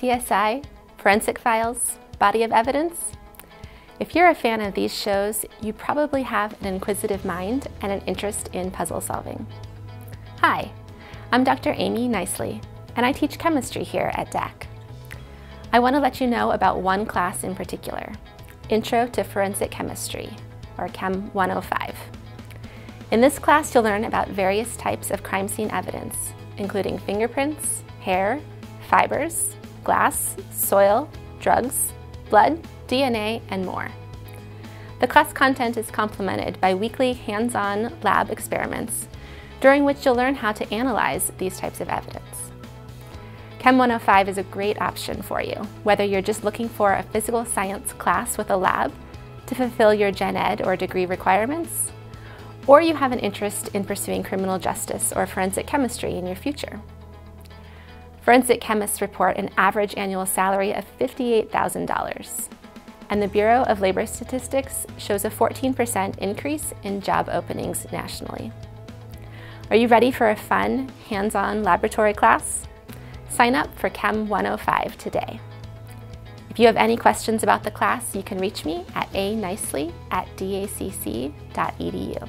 CSI, Forensic Files, Body of Evidence. If you're a fan of these shows, you probably have an inquisitive mind and an interest in puzzle solving. Hi, I'm Dr. Amy Nicely, and I teach chemistry here at DACC. I want to let you know about one class in particular, Intro to Forensic Chemistry, or Chem 105. In this class, you'll learn about various types of crime scene evidence, including fingerprints, hair, fibers, glass, soil, drugs, blood, DNA, and more. The class content is complemented by weekly hands-on lab experiments, during which you'll learn how to analyze these types of evidence. Chem 105 is a great option for you, whether you're just looking for a physical science class with a lab to fulfill your gen ed or degree requirements, or you have an interest in pursuing criminal justice or forensic chemistry in your future. Forensic chemists report an average annual salary of $58,000, and the Bureau of Labor Statistics shows a 14% increase in job openings nationally. Are you ready for a fun, hands-on laboratory class? Sign up for Chem 105 today. If you have any questions about the class, you can reach me at anicely at dacc.edu.